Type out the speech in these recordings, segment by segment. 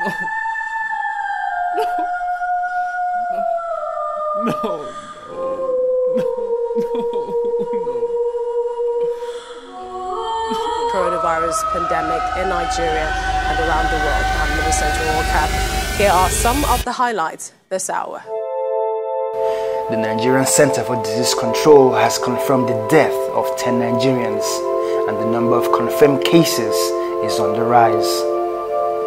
No, no, no, no, no. Coronavirus pandemic in Nigeria and around the world. I'm Millicent Walker. Here are some of the highlights this hour. The Nigerian Center for Disease Control has confirmed the death of 10 Nigerians and the number of confirmed cases is on the rise.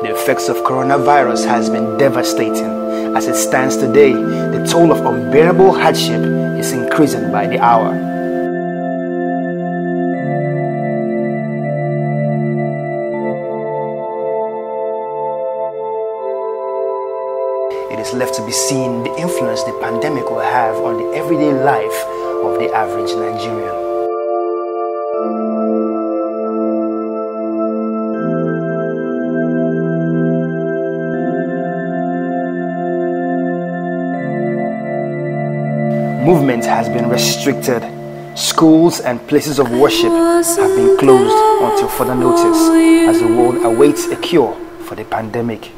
The effects of coronavirus has been devastating. As it stands today, the toll of unbearable hardship is increasing by the hour. It is left to be seen the influence the pandemic will have on the everyday life of the average Nigerian. Movement has been restricted. Schools and places of worship have been closed until further notice as the world awaits a cure for the pandemic.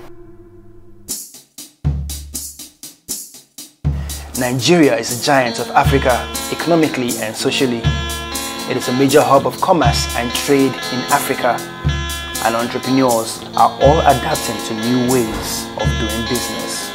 Nigeria is a giant of Africa economically and socially. It is a major hub of commerce and trade in Africa, and entrepreneurs are all adapting to new ways of doing business.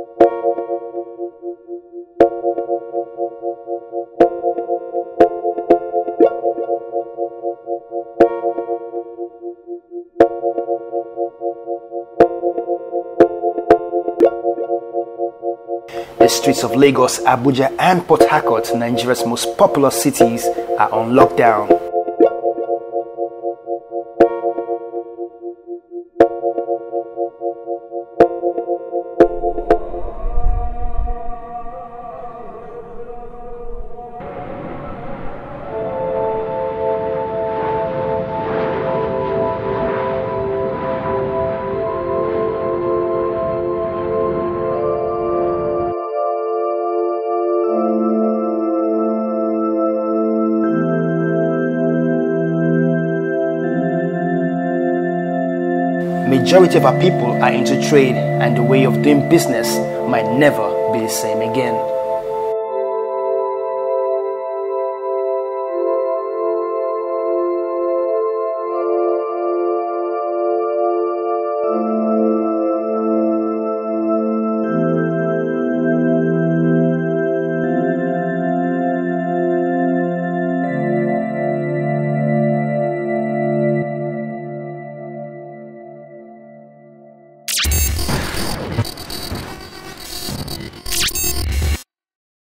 The streets of Lagos, Abuja, and Port Harcourt, Nigeria's most populous cities, are on lockdown. Majority of our people are into trade and the way of doing business might never be the same again.